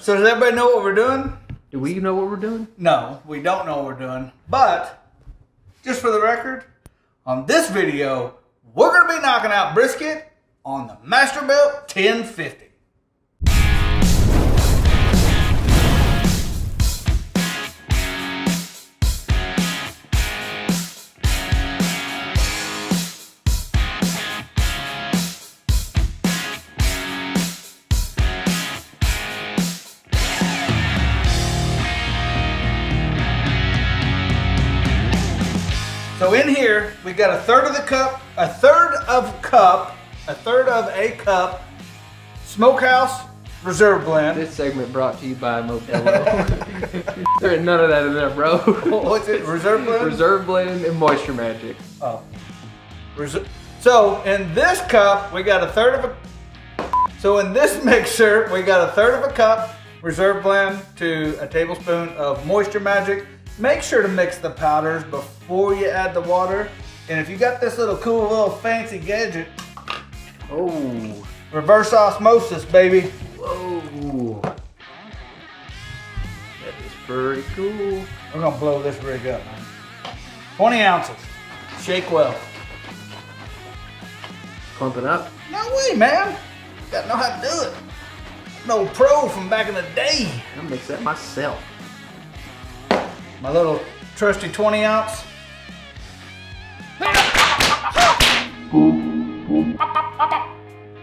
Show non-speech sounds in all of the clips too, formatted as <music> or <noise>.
So does everybody know what we're doing? Do we know what we're doing? No, we don't know what we're doing. But just for the record, on this video, we're gonna be knocking out brisket on the Masterbuilt 1050. So in here, we got a third of the cup, a third of a cup, a third of a cup Smokehouse Reserve Blend. This segment brought to you by Modelo. <laughs> there ain't none of that in there, bro. <laughs> What's it? Reserve Blend? Reserve blend and moisture magic. Oh. Reser- so in this cup, we got a third of a. So in this mixer, we got a third of a cup Reserve Blend to a tablespoon of Moisture Magic. Make sure to mix the powders before you add the water. And if you got this little cool little fancy gadget, Oh. reverse osmosis, baby. Whoa. That is pretty cool. We're gonna blow this rig up, man. 20 ounces. Shake well. Clump it up. No way, man. Gotta know how to do it. No pro from back in the day. I'll mix that myself. My little trusty 20 ounce.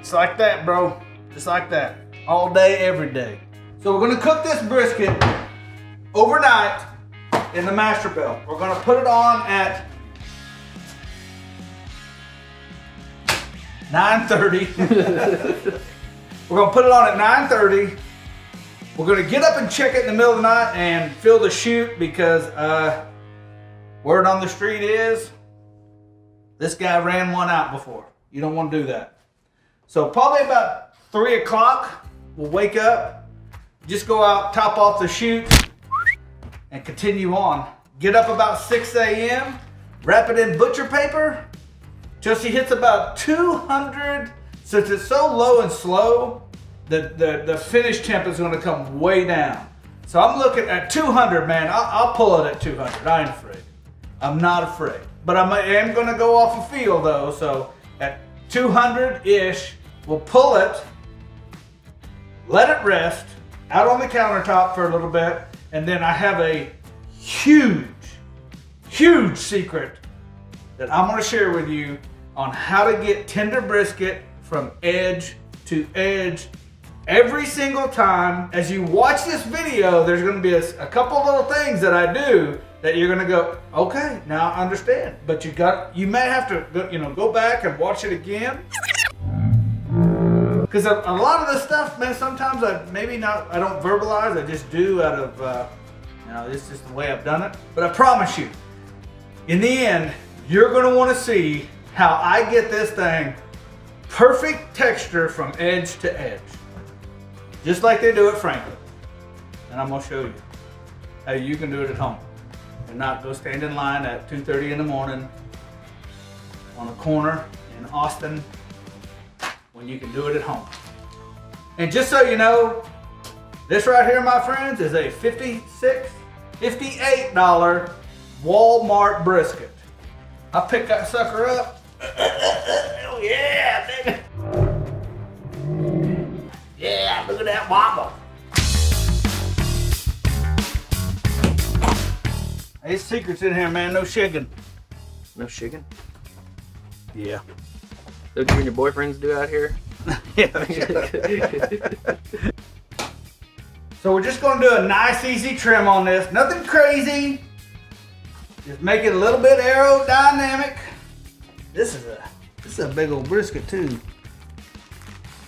Just like that, bro. Just like that. All day, every day. So we're gonna cook this brisket overnight in the Masterbuilt. We're gonna put it on at 9.30. <laughs> we're gonna put it on at 9.30. We're gonna get up and check it in the middle of the night and fill the chute because uh, word on the street is this guy ran one out before. You don't want to do that. So probably about three o'clock, we'll wake up, just go out, top off the chute, and continue on. Get up about 6 a.m., wrap it in butcher paper till she hits about 200. Since it's so low and slow, the, the, the finish temp is gonna come way down. So I'm looking at 200, man. I'll, I'll pull it at 200. I ain't afraid. I'm not afraid. But I'm, I am gonna go off a feel though. So at 200-ish, we'll pull it, let it rest out on the countertop for a little bit, and then I have a huge, huge secret that I'm gonna share with you on how to get tender brisket from edge to edge every single time. As you watch this video, there's gonna be a, a couple little things that I do that you're gonna go, okay, now I understand. But you got, you may have to, you know, go back and watch it again. Because a, a lot of this stuff, man, sometimes I maybe not, I don't verbalize, I just do out of, uh, you know, this is the way I've done it. But I promise you, in the end, you're gonna wanna see how I get this thing perfect texture from edge to edge. Just like they do at Franklin. And I'm gonna show you how you can do it at home. And not go stand in line at 2.30 in the morning on a corner in Austin when you can do it at home. And just so you know, this right here, my friends, is a $56, $58 Walmart brisket. I picked that sucker up. <coughs> oh yeah, baby. Yeah, look at that wobble. There's secrets in here, man. No shaking. No chicken. Yeah. What you and your boyfriends do out here? <laughs> Yeah. <laughs> so we're just gonna do a nice easy trim on this. Nothing crazy. Just make it a little bit aerodynamic. This is a this is a big old brisket too.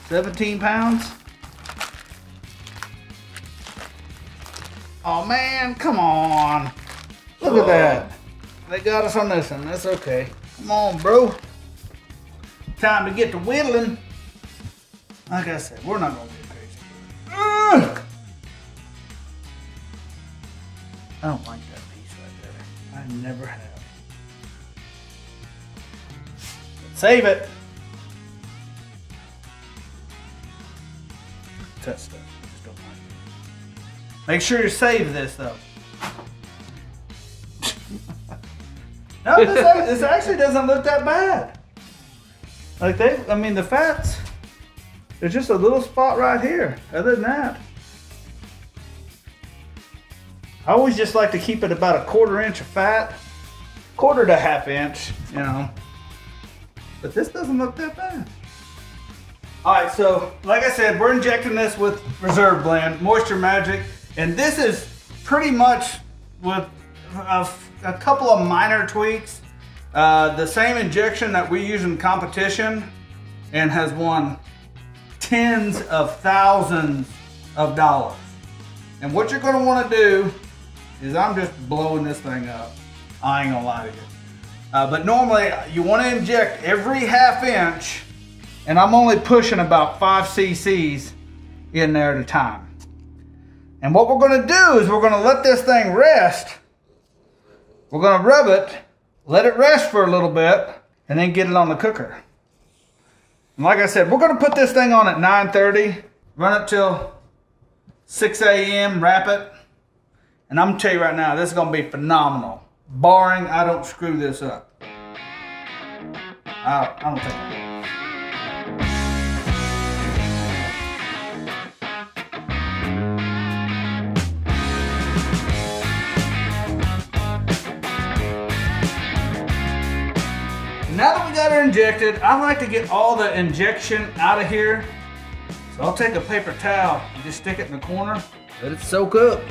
17 pounds. Oh man, come on. Look at that. They got us on this one. That's okay. Come on, bro. Time to get to whittling. Like I said, we're not gonna get crazy. Ugh. I don't like that piece right there. I never have. Save it. Touch Make sure you save this though. <laughs> no, this, this actually doesn't look that bad. Like they, I mean, the fats. There's just a little spot right here. Other than that, I always just like to keep it about a quarter inch of fat, quarter to half inch, you know. But this doesn't look that bad. All right, so like I said, we're injecting this with Reserve Blend, Moisture Magic, and this is pretty much with a, a couple of minor tweaks. Uh, the same injection that we use in competition and has won tens of thousands of dollars. And what you're gonna wanna do is I'm just blowing this thing up. I ain't gonna lie to you. Uh, but normally you wanna inject every half inch and I'm only pushing about five cc's in there at a time. And what we're gonna do is we're gonna let this thing rest. We're gonna rub it, let it rest for a little bit, and then get it on the cooker. And like I said, we're gonna put this thing on at 9.30, run it till 6 a.m., wrap it. And I'm gonna tell you right now, this is gonna be phenomenal. Barring I don't screw this up. I, I don't think injected, I like to get all the injection out of here. So I'll take a paper towel and just stick it in the corner. Let it soak up.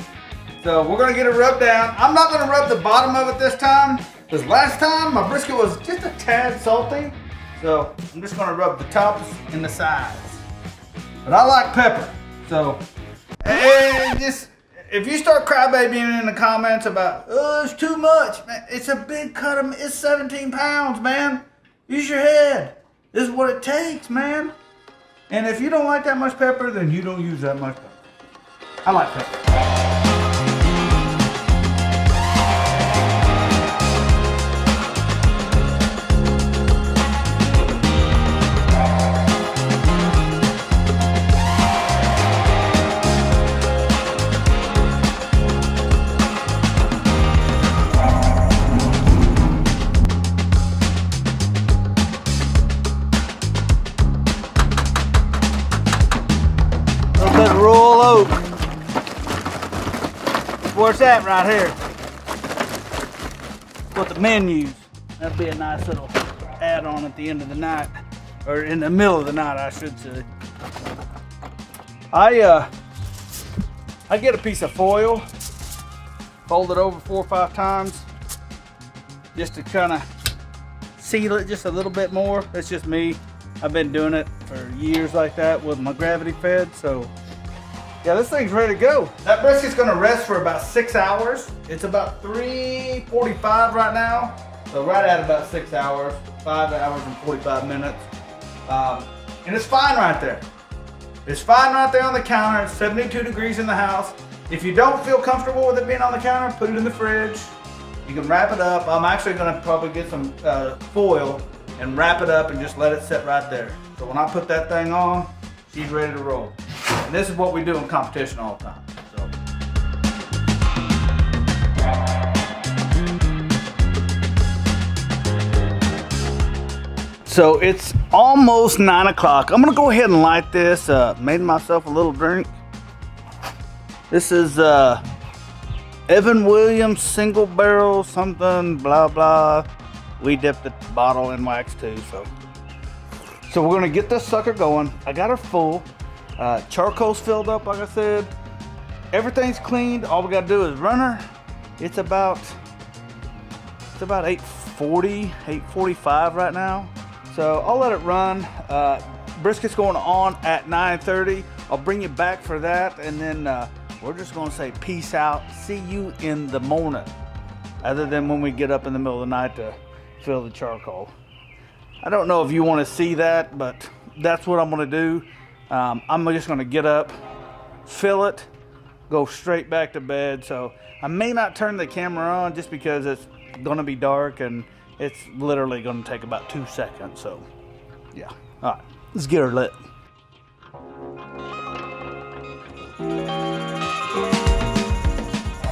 So we're gonna get it rubbed down. I'm not gonna rub the bottom of it this time, because last time my brisket was just a tad salty. So I'm just gonna rub the tops and the sides. But I like pepper, so and just if you start crybabying in the comments about oh it's too much, man, it's a big cut of it's 17 pounds, man. Use your head. This is what it takes, man. And if you don't like that much pepper, then you don't use that much pepper. I like pepper. That right here? What the men use. That'd be a nice little add-on at the end of the night, or in the middle of the night, I should say. I uh, I get a piece of foil, fold it over four or five times, just to kind of seal it just a little bit more. That's just me. I've been doing it for years like that with my gravity fed, so yeah, this thing's ready to go. That brisket's gonna rest for about six hours. It's about 3.45 right now, so right at about six hours, five hours and 45 minutes. Um, and it's fine right there. It's fine right there on the counter. It's 72 degrees in the house. If you don't feel comfortable with it being on the counter, put it in the fridge. You can wrap it up. I'm actually gonna probably get some uh, foil and wrap it up and just let it sit right there. So when I put that thing on, she's ready to roll. And this is what we do in competition all the time. So. It's almost nine o'clock. I'm gonna go ahead and light this. Uh, made myself a little drink. This is uh, Evan Williams single barrel something blah blah. We dipped the bottle in wax too, so. So we're gonna get this sucker going. I got her full. Uh, charcoal's filled up, like I said. Everything's cleaned. All we gotta do is run her. It's about it's about 8:40, 8:45 right now. So I'll let it run. Uh, brisket's going on at 9:30. I'll bring you back for that, and then uh, we're just gonna say peace out. See you in the morning. Other than when we get up in the middle of the night to fill the charcoal. I don't know if you want to see that, but that's what I'm gonna do. Um, I'm just gonna get up, fill it, go straight back to bed. So I may not turn the camera on just because it's gonna be dark and it's literally gonna take about two seconds. So yeah. All right, let's get her lit.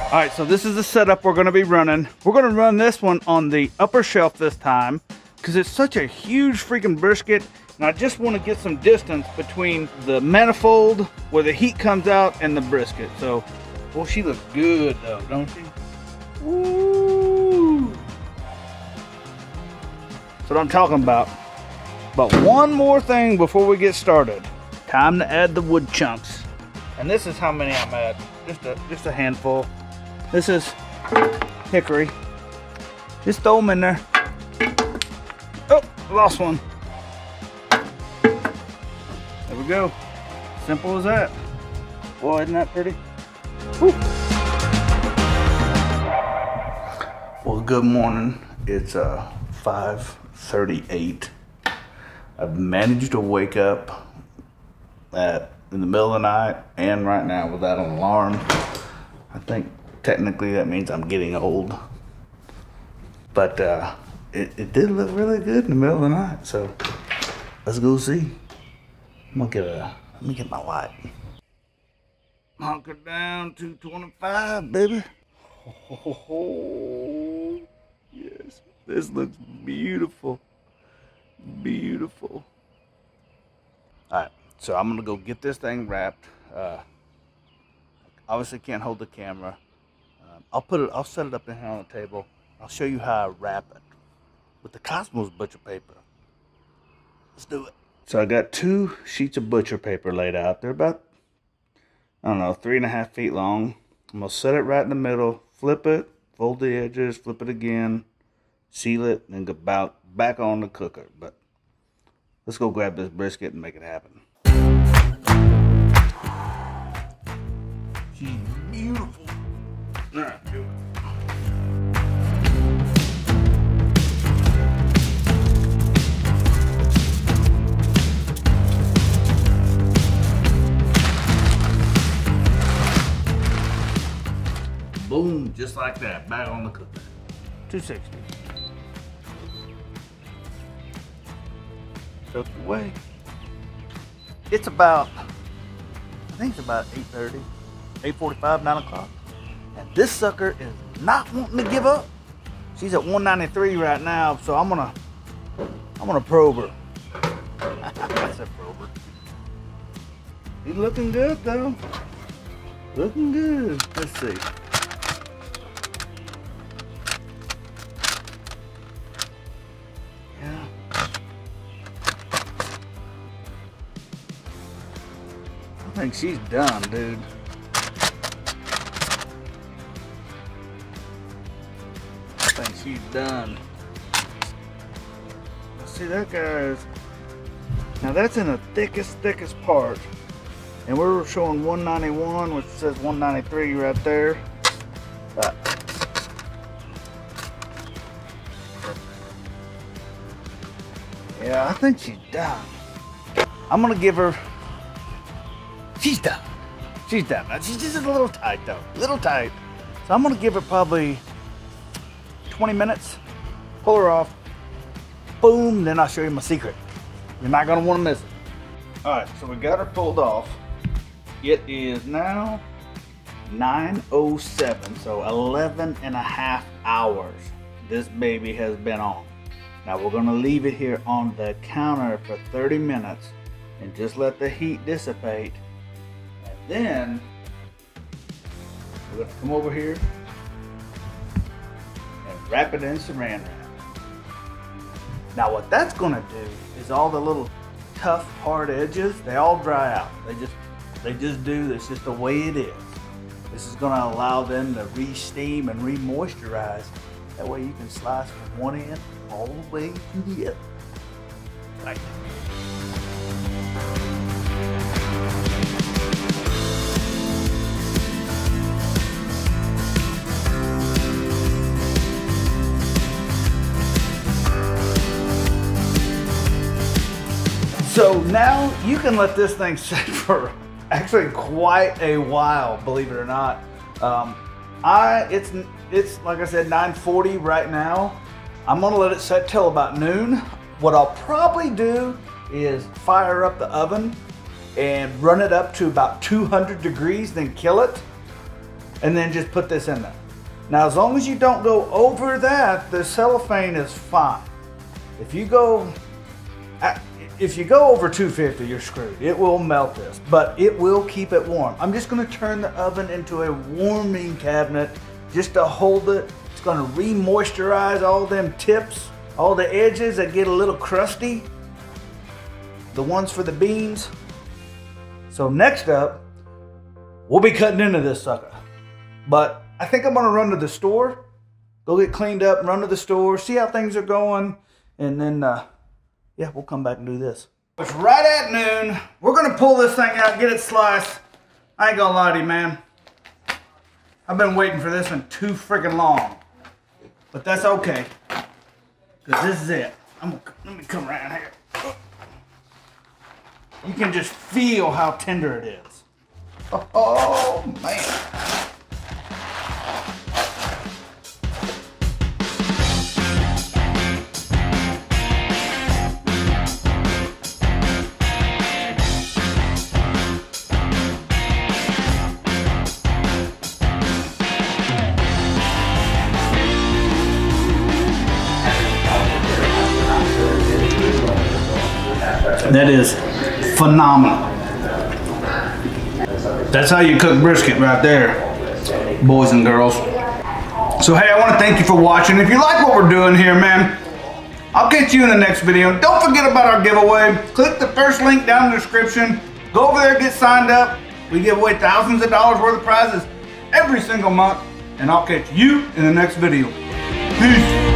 All right, so this is the setup we're gonna be running. We're gonna run this one on the upper shelf this time because it's such a huge freaking brisket. And I just wanna get some distance between the manifold where the heat comes out and the brisket. So, well, she looks good though, don't she? Ooh. That's what I'm talking about. But one more thing before we get started. Time to add the wood chunks. And this is how many I'm at. Just a, just a handful. This is hickory. Just throw them in there. Oh, lost one. Go. Simple as that. Boy, isn't that pretty? Whew. Well, good morning. It's uh 5:38. I've managed to wake up at in the middle of the night and right now without an alarm. I think technically that means I'm getting old. But uh, it, it did look really good in the middle of the night, so let's go see. I'm gonna get a let me get my light. Hunker down to 25, baby. Oh, yes, this looks beautiful. Beautiful. All right, so I'm gonna go get this thing wrapped. Uh, obviously can't hold the camera. Um, I'll put it, I'll set it up in here on the table. I'll show you how I wrap it with the Kosmos butcher paper. Let's do it. So I got two sheets of butcher paper laid out. They're about, I don't know, three and a half feet long. I'm gonna set it right in the middle, flip it, fold the edges, flip it again, seal it, and go about back on the cooker. But let's go grab this brisket and make it happen. She's beautiful. All right, Boom, just like that, back on the cooker. 260. Took away. It's about, I think it's about 8.30, 8.45, 9 o'clock. And this sucker is not wanting to give up. She's at 193 right now, so I'm gonna, I'm gonna probe her. <laughs> I said probe her. She's looking good though. Looking good. Let's see. Think she's done, dude. I think she's done. See that guy's now that's in the thickest, thickest part. And we're showing 191, which says 193 right there. But Yeah, I think she's done. I'm gonna give her. She's done. She's done. She's just a little tight though, a little tight. So I'm gonna give her probably 20 minutes. Pull her off. Boom. Then I'll show you my secret. You're not gonna want to miss it. All right, so we got her pulled off. It is now 9.07, so 11 and a half hours this baby has been on. Now we're gonna leave it here on the counter for 30 minutes and just let the heat dissipate. Then we're gonna come over here and wrap it in saran wrap. Now what that's gonna do is all the little tough hard edges, they all dry out. They just they just do. That's just the way it is. This is gonna allow them to re-steam and re-moisturize. That way you can slice from one end all the way to the other. Like So now you can let this thing <laughs> sit for actually quite a while, believe it or not. Um, I it's it's like I said 9:40 right now. I'm gonna let it set till about noon. What I'll probably do is fire up the oven and run it up to about 200 degrees, then kill it. and then just put this in there. Now, as long as you don't go over that, the cellophane is fine. If you go, if you go over 250, you're screwed. It will melt this, but it will keep it warm. I'm just gonna turn the oven into a warming cabinet just to hold it. It's gonna re-moisturize all them tips, all the edges that get a little crusty. The ones for the beans. So next up, we'll be cutting into this sucker. But I think I'm gonna run to the store, go get cleaned up, run to the store, see how things are going, and then uh, yeah, we'll come back and do this. It's right at noon. We're gonna pull this thing out, get it sliced. I ain't gonna lie to you, man. I've been waiting for this one too freaking long. But that's okay. Cause this is it. I'm gonna, let me come around here. You can just feel how tender it is. Oh, oh man. That is phenomenal. That's how you cook brisket right there, boys and girls. So hey, I want to thank you for watching. If you like what we're doing here, man, I'll catch you in the next video. Don't forget about our giveaway. Click the first link down in the description. Go over there, get signed up. We give away thousands of dollars worth of prizes every single month. And I'll catch you in the next video. Peace.